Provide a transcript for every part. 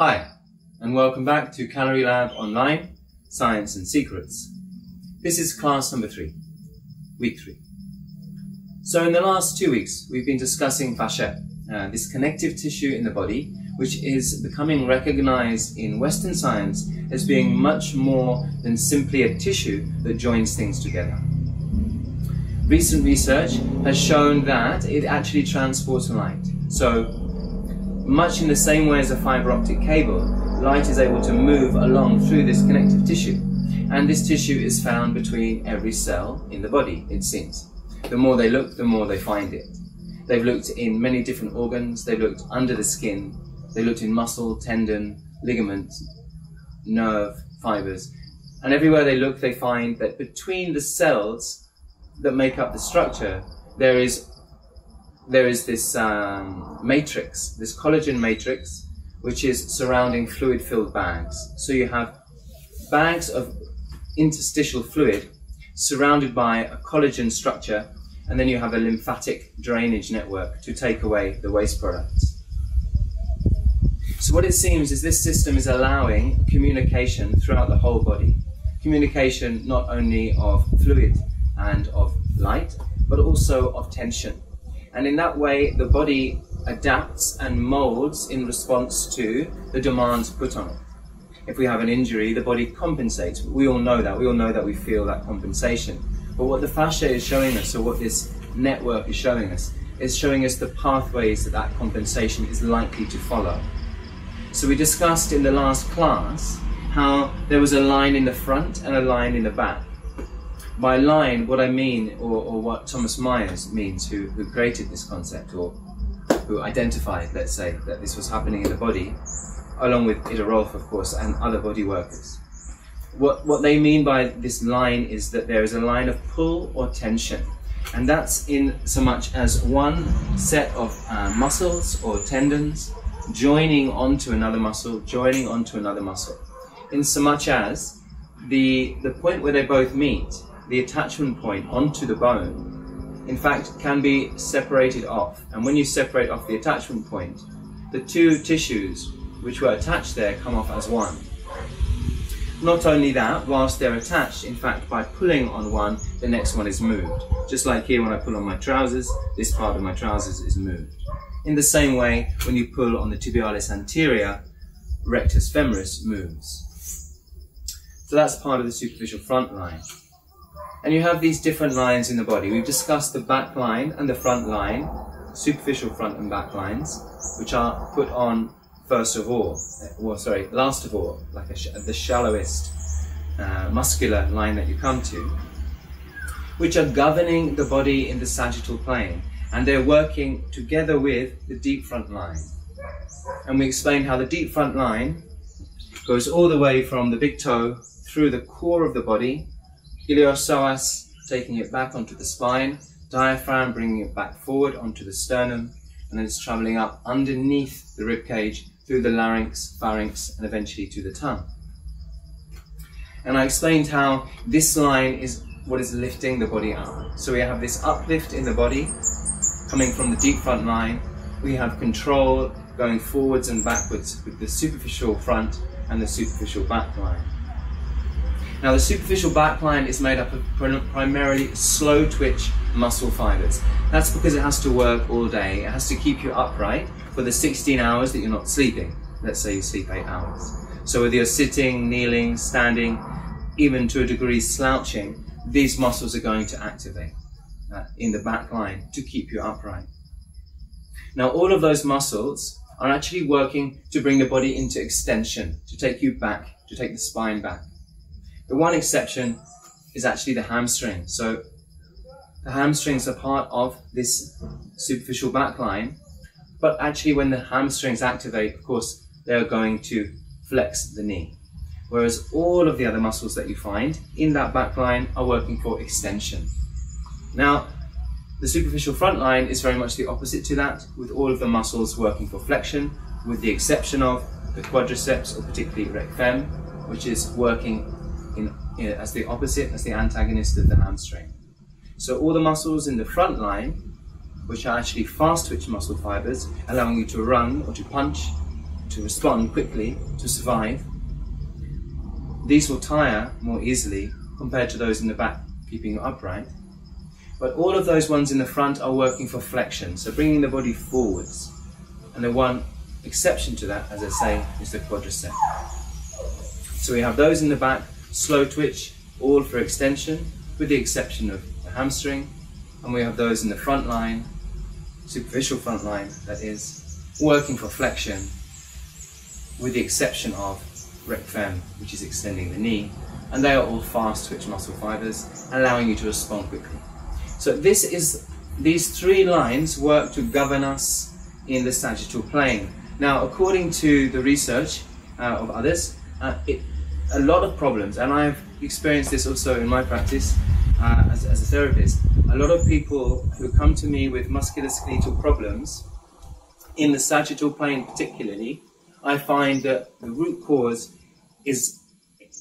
Hi, and welcome back to Kalari Lab Online, Science and Secrets. This is class number three, week three. So in the last two weeks, we've been discussing fascia, uh, this connective tissue in the body, which is becoming recognized in Western science as being much more than simply a tissue that joins things together. Recent research has shown that it actually transports light. So much in the same way as a fiber optic cable, light is able to move along through this connective tissue. And this tissue is found between every cell in the body, it seems. The more they look, the more they find it. They've looked in many different organs, they've looked under the skin, they looked in muscle, tendon, ligament, nerve, fibers. And everywhere they look, they find that between the cells that make up the structure, there is there is this um, matrix, this collagen matrix, which is surrounding fluid-filled bags. So you have bags of interstitial fluid surrounded by a collagen structure, and then you have a lymphatic drainage network to take away the waste products. So what it seems is this system is allowing communication throughout the whole body. Communication not only of fluid and of light, but also of tension. And in that way, the body adapts and molds in response to the demands put on it. If we have an injury, the body compensates. We all know that. We all know that we feel that compensation. But what the fascia is showing us, or what this network is showing us, is showing us the pathways that that compensation is likely to follow. So we discussed in the last class how there was a line in the front and a line in the back. By line, what I mean, or, or what Thomas Myers means, who, who created this concept, or who identified, let's say, that this was happening in the body, along with Ida Rolf, of course, and other body workers. What, what they mean by this line is that there is a line of pull or tension. And that's in so much as one set of uh, muscles or tendons joining onto another muscle, joining onto another muscle. In so much as the, the point where they both meet the attachment point onto the bone, in fact, can be separated off. And when you separate off the attachment point, the two tissues which were attached there come off as one. Not only that, whilst they're attached, in fact, by pulling on one, the next one is moved. Just like here when I pull on my trousers, this part of my trousers is moved. In the same way, when you pull on the tibialis anterior, rectus femoris moves. So that's part of the superficial front line. And you have these different lines in the body. We've discussed the back line and the front line, superficial front and back lines, which are put on first of all, well, sorry, last of all, like sh the shallowest uh, muscular line that you come to, which are governing the body in the sagittal plane. And they're working together with the deep front line. And we explained how the deep front line goes all the way from the big toe through the core of the body Iliopsoas taking it back onto the spine, diaphragm bringing it back forward onto the sternum, and then it's traveling up underneath the rib cage through the larynx, pharynx, and eventually to the tongue. And I explained how this line is what is lifting the body up. So we have this uplift in the body coming from the deep front line. We have control going forwards and backwards with the superficial front and the superficial back line. Now the superficial backline is made up of primarily slow twitch muscle fibers. That's because it has to work all day. It has to keep you upright for the 16 hours that you're not sleeping. Let's say you sleep eight hours. So whether you're sitting, kneeling, standing, even to a degree slouching, these muscles are going to activate uh, in the back line to keep you upright. Now all of those muscles are actually working to bring the body into extension, to take you back, to take the spine back. The one exception is actually the hamstring. So the hamstrings are part of this superficial back line, but actually when the hamstrings activate, of course, they're going to flex the knee. Whereas all of the other muscles that you find in that back line are working for extension. Now, the superficial front line is very much the opposite to that, with all of the muscles working for flexion, with the exception of the quadriceps, or particularly rec fem, which is working in, in, as the opposite, as the antagonist of the hamstring. So all the muscles in the front line, which are actually fast twitch muscle fibers, allowing you to run or to punch, to respond quickly, to survive. These will tire more easily compared to those in the back, keeping you upright. But all of those ones in the front are working for flexion, so bringing the body forwards. And the one exception to that, as I say, is the quadricep. So we have those in the back, slow twitch, all for extension, with the exception of the hamstring. And we have those in the front line, superficial front line, that is, working for flexion, with the exception of rec fem, which is extending the knee. And they are all fast twitch muscle fibers, allowing you to respond quickly. So this is these three lines work to govern us in the sagittal plane. Now, according to the research uh, of others, uh, it, a lot of problems, and I've experienced this also in my practice uh, as, as, a therapist, a lot of people who come to me with musculoskeletal problems, in the sagittal plane particularly, I find that the root cause is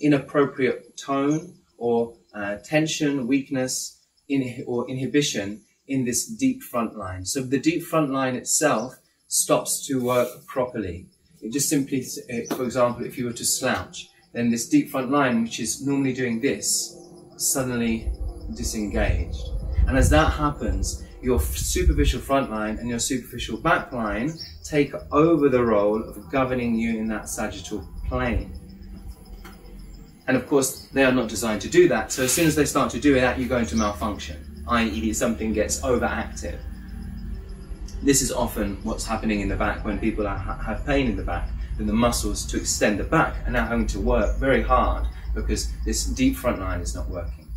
inappropriate tone or uh, tension, weakness, in, or inhibition in this deep front line. So the deep front line itself stops to work properly. It just simply, for example, if you were to slouch, then this deep front line, which is normally doing this, suddenly disengaged. And as that happens, your superficial front line and your superficial back line take over the role of governing you in that sagittal plane. And of course, they are not designed to do that. So as soon as they start to do that, you go into malfunction, i.e. something gets overactive. This is often what's happening in the back when people are, have pain in the back. Then the muscles to extend the back are now having to work very hard because this deep front line is not working.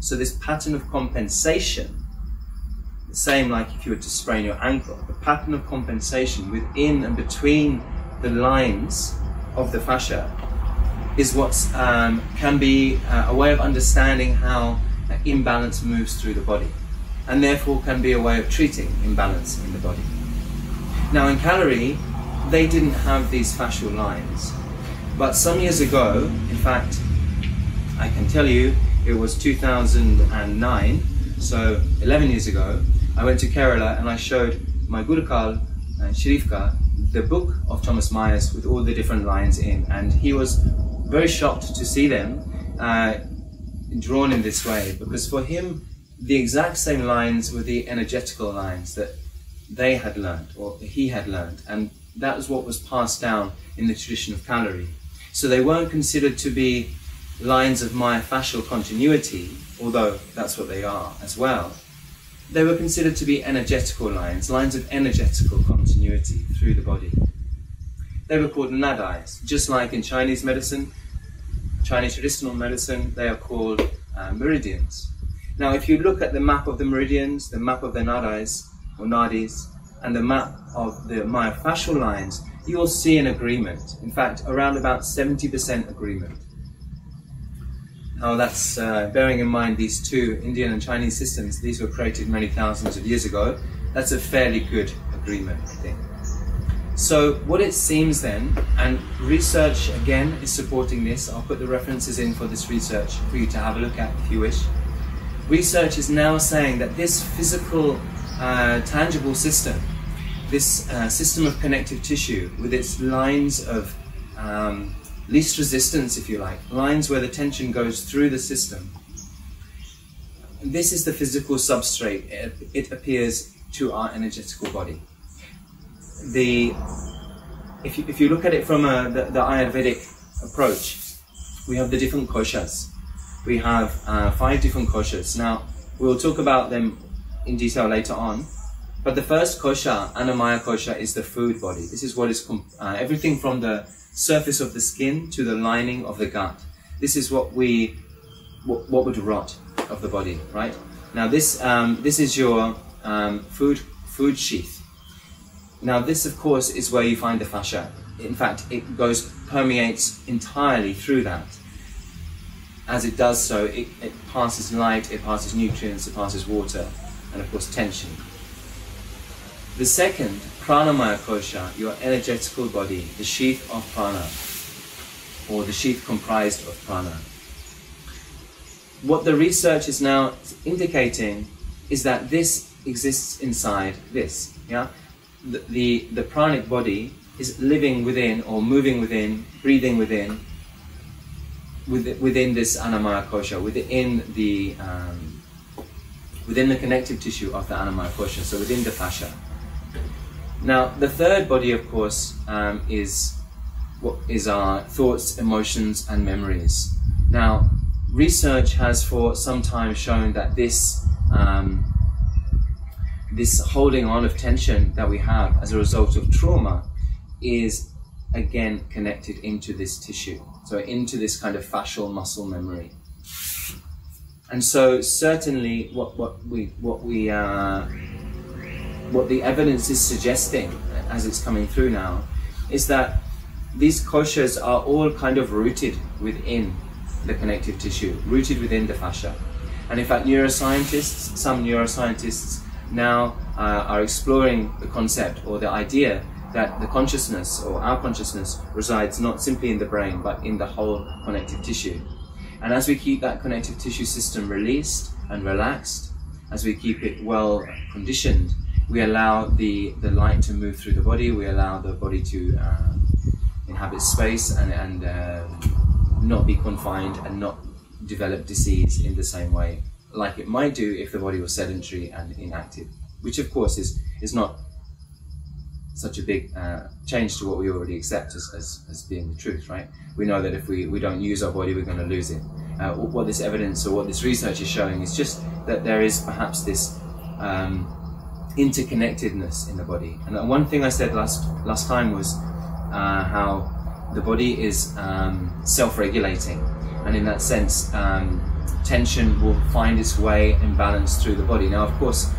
So this pattern of compensation, the same like if you were to sprain your ankle, the pattern of compensation within and between the lines of the fascia is what um, can be uh, a way of understanding how imbalance moves through the body and therefore can be a way of treating imbalance in the body. Now in Kalari, they didn't have these fascial lines, but some years ago, in fact, I can tell you it was 2009, so 11 years ago, I went to Kerala and I showed my Gurukal and Sharifka the book of Thomas Myers with all the different lines in, and he was very shocked to see them uh, drawn in this way. Because for him, the exact same lines were the energetical lines that they had learned or he had learned, and that was what was passed down in the tradition of Kalari. So they weren't considered to be lines of myofascial continuity, although that's what they are as well. They were considered to be energetical lines, lines of energetical continuity through the body. They were called nadis, just like in Chinese medicine, Chinese traditional medicine, they are called uh, meridians. Now, if you look at the map of the meridians, the map of the nadis or nadis, and the map of the myofascial lines, you will see an agreement. In fact, around about 70% agreement. Now, that's uh, bearing in mind these two Indian and Chinese systems, these were created many thousands of years ago. That's a fairly good agreement, I think. So what it seems then, and research again is supporting this, I'll put the references in for this research for you to have a look at if you wish. Research is now saying that this physical, uh, tangible system, this uh, system of connective tissue with its lines of um, least resistance, if you like, lines where the tension goes through the system, this is the physical substrate. It, it appears to our energetical body the if you, if you look at it from a, the, the Ayurvedic approach, we have the different koshas. We have uh, five different koshas. Now, we'll talk about them in detail later on. But the first kosha, Annamaya kosha, is the food body. This is what is uh, everything from the surface of the skin to the lining of the gut. This is what we, what, what would rot of the body, right? Now this, um, this is your um, food, food sheath. Now this of course is where you find the fascia. In fact, it goes, permeates entirely through that. As it does so, it, it passes light, it passes nutrients, it passes water, and of course tension. The second, pranamaya kosha, your energetical body, the sheath of prana, or the sheath comprised of prana. What the research is now indicating is that this exists inside this. Yeah, the, the, pranic body is living within or moving within, breathing within, within this Annamaya kosha, within the um, within the connective tissue of the kosha, so within the fascia. Now, the third body, of course, um, is what is our thoughts, emotions, and memories. Now, research has for some time shown that this um, this holding on of tension that we have as a result of trauma is again connected into this tissue, so into this kind of fascial muscle memory. And so, certainly, what what we what we uh, what the evidence is suggesting as it's coming through now is that these koshas are all kind of rooted within the connective tissue, rooted within the fascia. And in fact, neuroscientists, some neuroscientists now uh, are exploring the concept or the idea that the consciousness or our consciousness resides not simply in the brain but in the whole connective tissue. And as we keep that connective tissue system released and relaxed, as we keep it well conditioned, we allow the, the light to move through the body, we allow the body to uh, inhabit space and, and uh, not be confined and not develop disease in the same way like it might do if the body was sedentary and inactive, which of course is, is not such a big uh, change to what we already accept as, as, as, being the truth, right? We know that if we, we don't use our body, we're going to lose it. Uh, what this evidence or what this research is showing is just that there is perhaps this um, interconnectedness in the body. And one thing I said last, last time was uh, how the body is um, self-regulating. And in that sense, um, tension will find its way and balance through the body. Now, of course,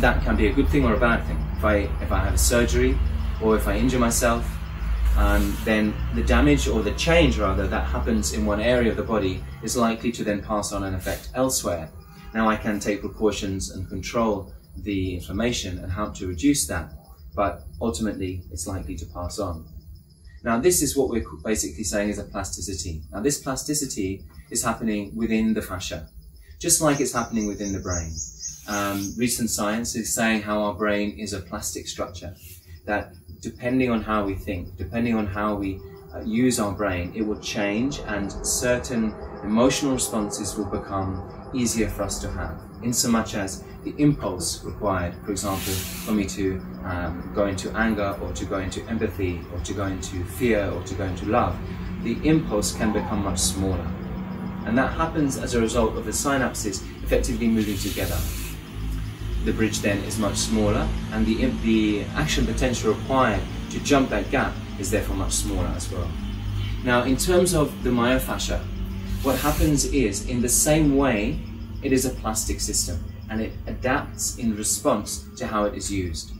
that can be a good thing or a bad thing. If I if I have a surgery or if I injure myself, um, then the damage or the change rather that happens in one area of the body is likely to then pass on and affect elsewhere. Now I can take precautions and control the inflammation and help to reduce that, but ultimately it's likely to pass on. Now this is what we're basically saying is a plasticity. Now this plasticity is happening within the fascia, just like it's happening within the brain. Um, recent science is saying how our brain is a plastic structure, that depending on how we think, depending on how we uh, use our brain, it will change and certain emotional responses will become easier for us to have, in so much as the impulse required, for example, for me to um, go into anger or to go into empathy or to go into fear or to go into love, the impulse can become much smaller. And that happens as a result of the synapses effectively moving together. The bridge then is much smaller and the, the action potential required to jump that gap is therefore much smaller as well. Now in terms of the myofascia, what happens is in the same way it is a plastic system and it adapts in response to how it is used.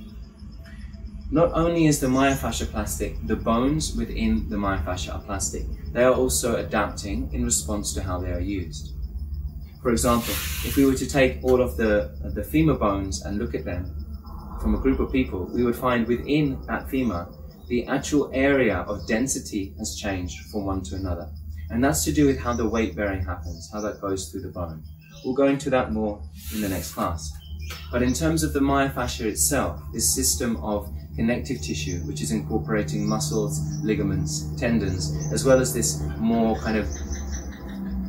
Not only is the myofascia plastic, the bones within the myofascia are plastic, they are also adapting in response to how they are used. For example, if we were to take all of the, the femur bones and look at them from a group of people, we would find within that femur, the actual area of density has changed from one to another. And that's to do with how the weight bearing happens, how that goes through the bone. We'll go into that more in the next class. But in terms of the myofascia itself, this system of connective tissue, which is incorporating muscles, ligaments, tendons, as well as this more kind of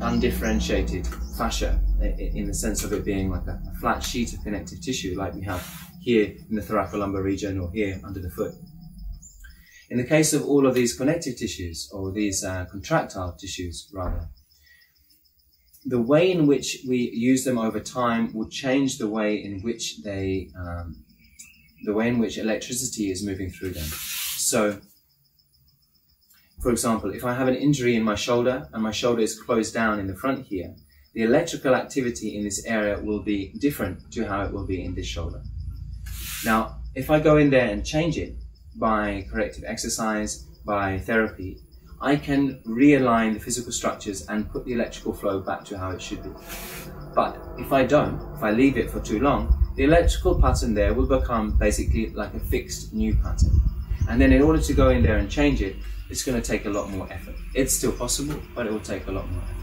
undifferentiated fascia in the sense of it being like a, flat sheet of connective tissue like we have here in the thoracolumbar region or here under the foot. In the case of all of these connective tissues, or these uh, contractile tissues rather, the way in which we use them over time will change the way in which they, um, the way in which electricity is moving through them. So, for example, if I have an injury in my shoulder and my shoulder is closed down in the front here, the electrical activity in this area will be different to how it will be in this shoulder. Now, if I go in there and change it by corrective exercise, by therapy, I can realign the physical structures and put the electrical flow back to how it should be. But if I don't, if I leave it for too long, the electrical pattern there will become basically like a fixed new pattern. And then in order to go in there and change it, it's going to take a lot more effort. It's still possible, but it will take a lot more effort.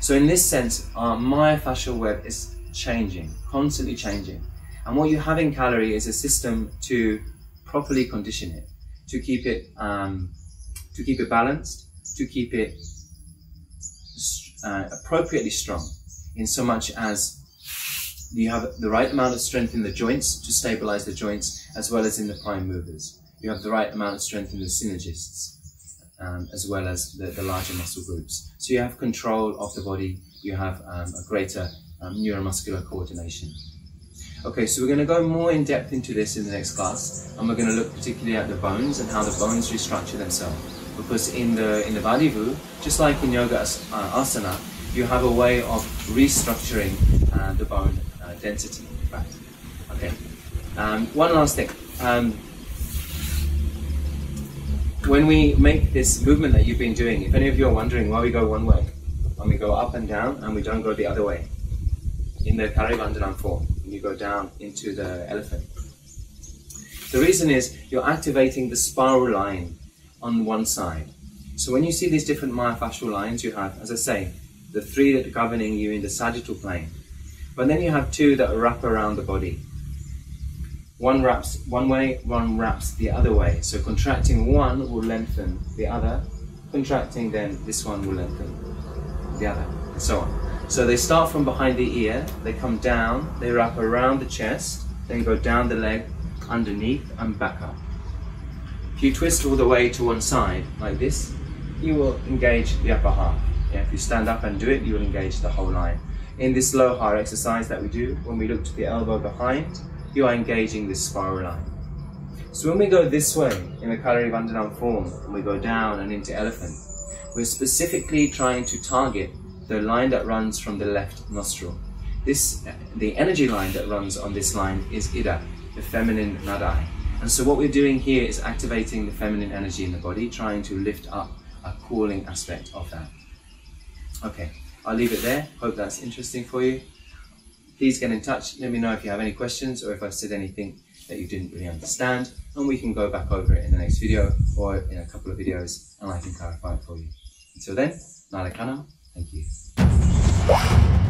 So in this sense, our myofascial web is changing, constantly changing. And what you have in Kalari is a system to properly condition it to keep it um, to keep it balanced, to keep it uh, appropriately strong, in so much as you have the right amount of strength in the joints to stabilize the joints, as well as in the prime movers. You have the right amount of strength in the synergists, um, as well as the, the, larger muscle groups. So you have control of the body, you have um, a greater um, neuromuscular coordination. Okay, so we're going to go more in depth into this in the next class, and we're going to look particularly at the bones and how the bones restructure themselves. Because in the in the Vadivu, just like in yoga uh, asana, you have a way of restructuring uh, the bone uh, density. Okay. Um, one last thing. When we make this movement that you've been doing, if any of you are wondering why we go one way, when we go up and down and we don't go the other way, in the Karivandhanam form, when you go down into the elephant. The reason is you're activating the spiral line on one side. So when you see these different myofascial lines, you have, as I say, the three that are governing you in the sagittal plane. But then you have two that wrap around the body. One wraps one way, one wraps the other way. So contracting one will lengthen the other, contracting then this one will lengthen the other, and so on. So they start from behind the ear, they come down, they wrap around the chest, then go down the leg, underneath and back up. If you twist all the way to one side, like this, you will engage the upper half. Yeah, if you stand up and do it, you will engage the whole line. In this Lohar exercise that we do, when we look to the elbow behind, you are engaging this spiral line. So when we go this way in the Kalari Vandhanam form, and we go down and into elephant, we're specifically trying to target the line that runs from the left nostril. This, the energy line that runs on this line is Ida, the feminine nadi. And so what we're doing here is activating the feminine energy in the body, trying to lift up a cooling aspect of that. Okay, I'll leave it there. Hope that's interesting for you please get in touch. Let me know if you have any questions or if I've said anything that you didn't really understand and we can go back over it in the next video or in a couple of videos and I can clarify it for you. Until then, Nalekana, thank you.